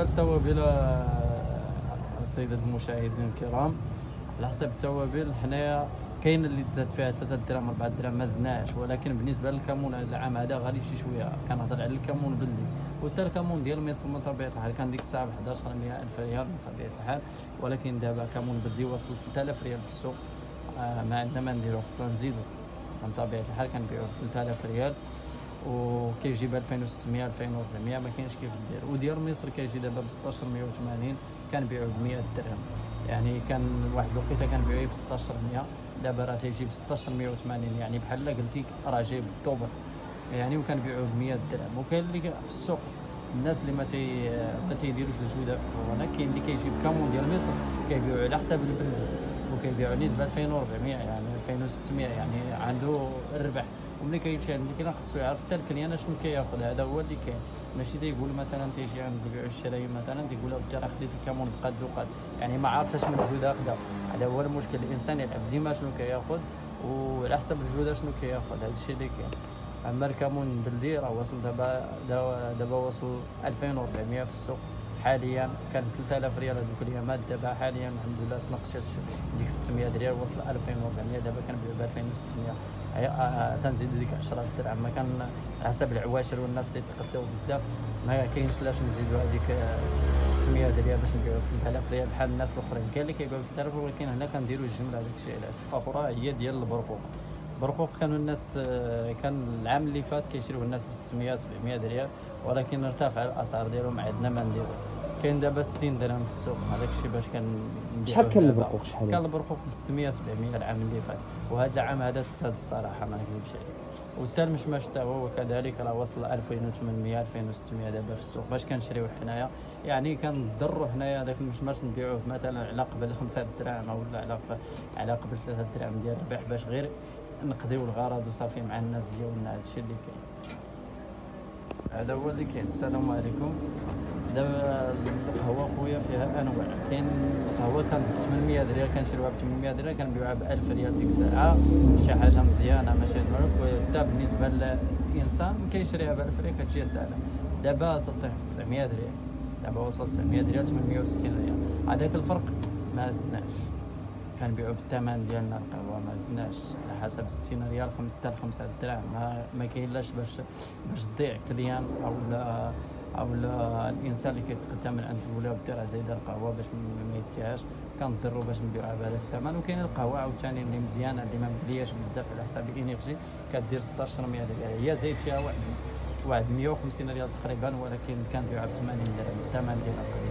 بالنسبة للتوابل آه، السيدات المشاهدين الكرام على حسب التوابل حنايا كاين اللي تزاد فيها 3 دراهم 4 دراهم ما زدناش ولكن بالنسبة للكمون هذا العام هذا غالي شي شوية كنهضر على الكمون بلدي وحتى الكمون ديال مصر من طبيعة الحال كان ديك الساعة ب 11000 ألف ريال من طبيعة الحال ولكن دابا كمون بلدي وصل 3000 ريال في السوق آه ما عندنا ما نديرو خصنا نزيدو. من طبيعة الحال كنبيعو 3000 ريال. وكيجي ب 2600 2400 ما كاينش كيف دير. وديال مصر كيجي دابا ب 1680 كنبيعو ب 100 درهم. يعني كان واحد الوقيته كنبيعو ب 1600 دابا راه تيجي ب 1680 يعني بحال قلتي راه جاي بال double يعني وكنبيعوه ب 100 درهم. وكاين اللي في السوق الناس اللي ما تي ما تيديروش الجودة هنا كاين اللي كيجيب كامون ديال مصر كيبيعوا على حساب البلد وكيبيعوا نيت ب 2400 يعني 2600 يعني عنده الربح. وملي كيمشي عند ال client خصو يعرف حتى ال client شنو كياخذ هذا هو اللي كاين. ماشي تيقول مثلا تيجي عند بيع الشراي مثلا تيقول له انت راه خديت الكامون بقد وقد. يعني ما عارفش اش من جودة خدا هذا هو المشكل الإنسان يلعب ديما شنو كياخذ وعلى حسب الجودة شنو كياخذ هذا الشيء اللي كاين. اما الكمون بلدي راه وصل دابا دابا وصل 2400 في السوق. حاليا كان 3000 ريال هذوك اليامات دابا حاليا الحمد لله تنقصت ديك 600 ريال وصل 2400 دابا كنبيع ب 2600 تنزيدو ديك 10 درهم. ما كان حسب العواشر والناس اللي تقداو بزاف. ما كاينش لاش نزيدو هذيك 600 ريال باش نبيعو 3000 ريال. بحال الناس الأخرين. كاين اللي كيبيعو 3000 ولكن هنا كنديرو الجملة هذاك الشيء علاش؟ أخرى هي ديال البرقوق برقوق كانوا الناس كان العام اللي فات كيشريوه الناس ب 600 700 ريال ولكن ارتفع الأسعار ديالهم عندنا ما نديرو. كاين دابا 60 درهم في السوق هذاك الشيء باش كان شحال كان البرقوق شحال كان البرقوق ب 600 700 العام اللي فات. وهذا العام هذا تساد الصراحة ما نكذبش عليك. وحتى المشماش حتى هو كذلك راه وصل 2800 2600 دابا في السوق. باش كنشريوه حنايا يعني كنضروا حنايا هذاك المشماش نبيعوه. مثلا على قبل 5 دراهم ولا على على قبل 3 دراهم ديال الربح باش غير نقضيو الغرض وصافي مع الناس ديالنا هذا الشيء اللي كاين. هذا هو اللي كاين. السلام عليكم. دابا القهوة خويا فيها أنواع. كاين القهوة كانت ب 800 ريال كنشريوها ب 800 ريال كنبيعوها ب 1000 ريال ديك الساعة. شي حاجة مزيانة ماشي هذوك حتى بالنسبة للإنسان كيشريها ب 1000 ريال كتجي سهلة. دابا تطيح 900 ريال دابا وصلت 900 ريال 860 ريال. هذاك الفرق ما زدناش. كنبيعو بالثمن ديالنا القهوه ما زدناش على حسب 60 ريال حتى 5 دراهم ما, ما كاينلاش باش باش تضيع client أو لا أو الإنسان اللي كيتقدم من عند الاولى ودير زايده القهوة باش ما يتيهاش. كنضروا باش نبيعوها بهذاك الثمن. وكاين القهوة عاوتاني اللي مزيانة اللي ما مبلياش بزاف على حساب ال énergie. كدير 16 ريال. هي زايد فيها واحد واحد 150 ريال تقريبا ولكن كنبيعوها ب 80 درهم. الثمن ديالها